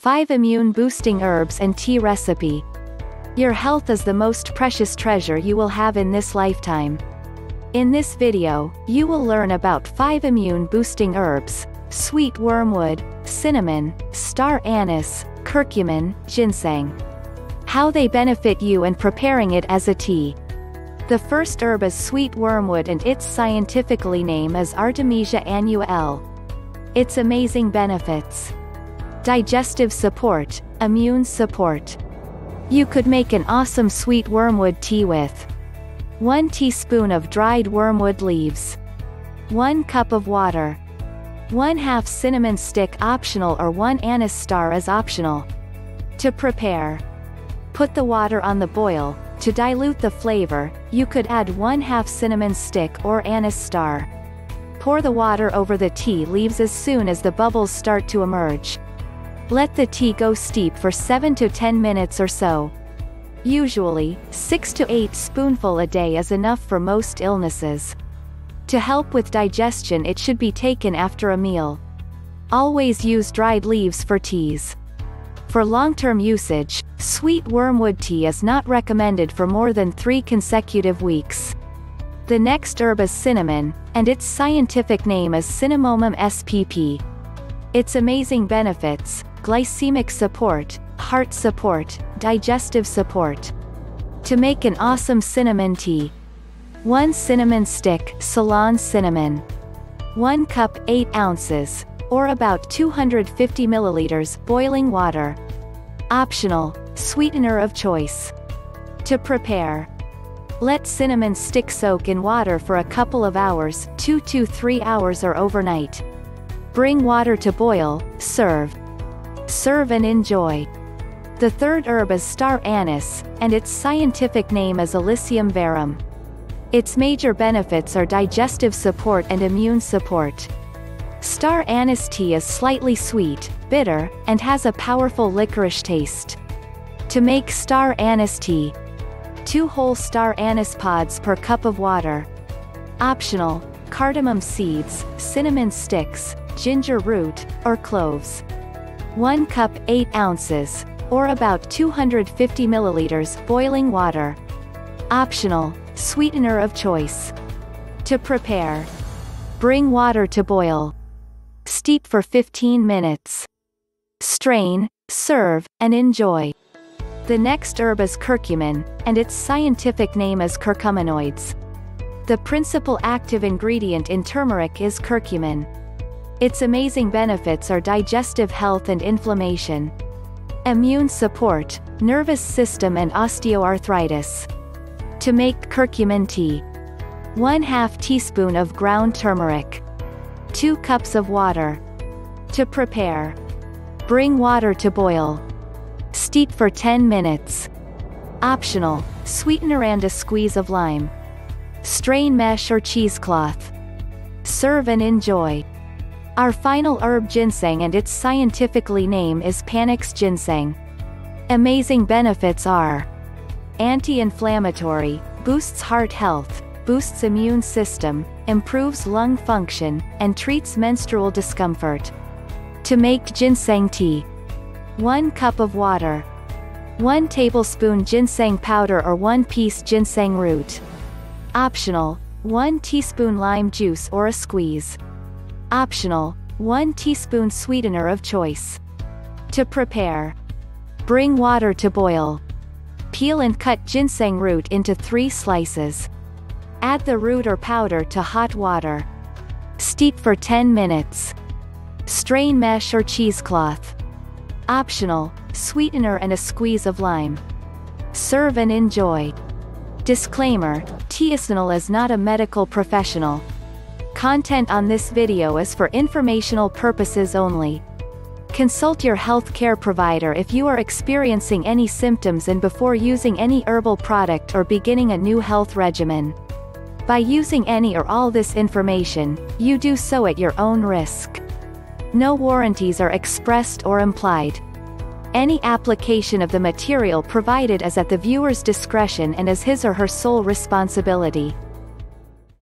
5 Immune Boosting Herbs and Tea Recipe. Your health is the most precious treasure you will have in this lifetime. In this video, you will learn about 5 immune boosting herbs, sweet wormwood, cinnamon, star anise, curcumin, ginseng. How they benefit you and preparing it as a tea. The first herb is sweet wormwood and its scientifically name is Artemisia annua L. Its amazing benefits. Digestive support, immune support. You could make an awesome sweet wormwood tea with 1 teaspoon of dried wormwood leaves, 1 cup of water, 1 half cinnamon stick optional or 1 anise star is optional. To prepare. Put the water on the boil, to dilute the flavor, you could add 1 half cinnamon stick or anise star. Pour the water over the tea leaves as soon as the bubbles start to emerge. Let the tea go steep for 7 to 10 minutes or so. Usually, 6 to 8 spoonful a day is enough for most illnesses. To help with digestion it should be taken after a meal. Always use dried leaves for teas. For long-term usage, sweet wormwood tea is not recommended for more than 3 consecutive weeks. The next herb is cinnamon, and its scientific name is Cinnamomum spp. Its amazing benefits, glycemic support, heart support, digestive support. To make an awesome cinnamon tea. 1 cinnamon stick Ceylon cinnamon. 1 cup 8 ounces, or about 250 milliliters boiling water. Optional, sweetener of choice. To prepare. Let cinnamon stick soak in water for a couple of hours 2 to 3 hours or overnight. Bring water to boil, serve. Serve and enjoy. The third herb is star anise, and its scientific name is Illicium verum. Its major benefits are digestive support and immune support. Star anise tea is slightly sweet, bitter, and has a powerful licorice taste. To make star anise tea, 2 whole star anise pods per cup of water. Optional, cardamom seeds, cinnamon sticks, ginger root, or cloves. 1 cup 8 ounces, or about 250 milliliters boiling water. Optional, sweetener of choice. To prepare. Bring water to boil. Steep for 15 minutes. Strain, serve, and enjoy. The next herb is curcumin, and its scientific name is curcuminoids. The principal active ingredient in turmeric is curcumin. Its amazing benefits are digestive health and inflammation, immune support, nervous system and osteoarthritis. To make curcumin tea. 1 2 teaspoon of ground turmeric. 2 cups of water. To prepare. Bring water to boil. Steep for 10 minutes. Optional, sweetener and a squeeze of lime. Strain mesh or cheesecloth. Serve and enjoy. Our final herb ginseng and its scientifically name is Panax ginseng. Amazing benefits are anti-inflammatory, boosts heart health, boosts immune system, improves lung function, and treats menstrual discomfort. To make ginseng tea. 1 cup of water. 1 tablespoon ginseng powder or 1 piece ginseng root. Optional, 1 teaspoon lime juice or a squeeze. Optional, 1 teaspoon sweetener of choice. To prepare. Bring water to boil. Peel and cut ginseng root into 3 slices. Add the root or powder to hot water. Steep for 10 minutes. Strain mesh or cheesecloth. Optional, sweetener and a squeeze of lime. Serve and enjoy. Disclaimer, Teaicinal is not a medical professional. Content on this video is for informational purposes only. Consult your healthcare provider if you are experiencing any symptoms and before using any herbal product or beginning a new health regimen. By using any or all this information, you do so at your own risk. No warranties are expressed or implied. Any application of the material provided is at the viewer's discretion and is his or her sole responsibility.